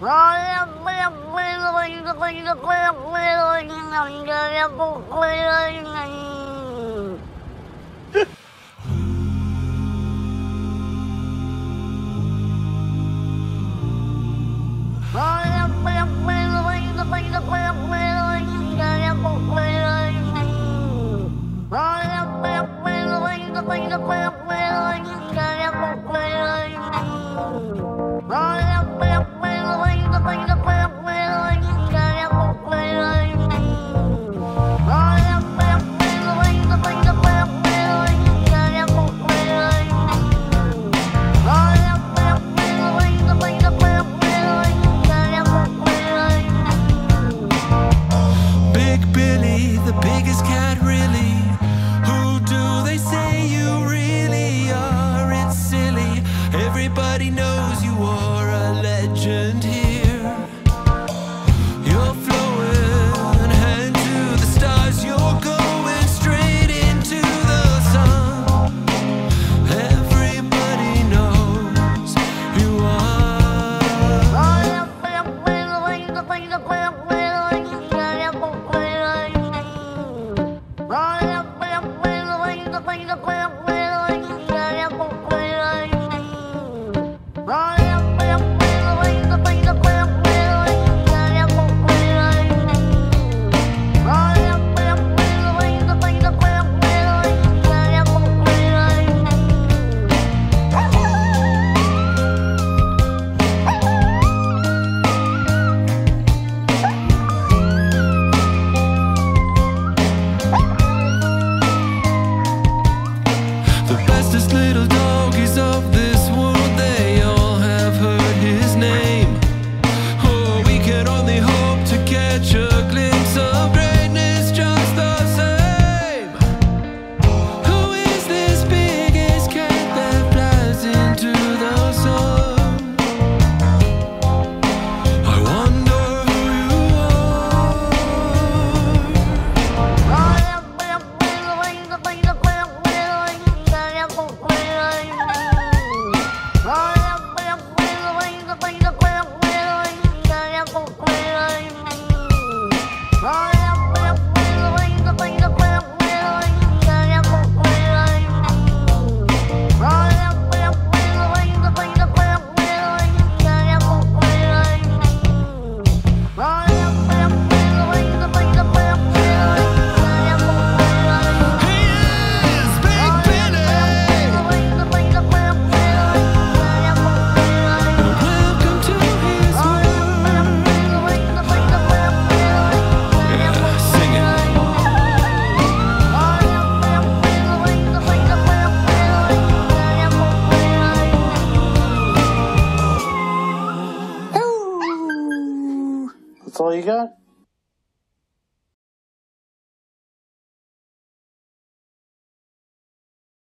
Big Billy, the biggest cat, really. Who do they say you really are? It's silly. Everybody knows you are a legend here. You're flowing hand to the stars. You're going straight into the sun. Everybody knows you are. The all you got?